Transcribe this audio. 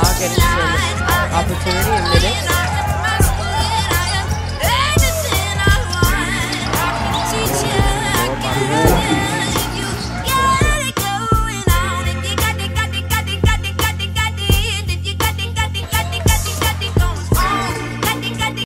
I'll get into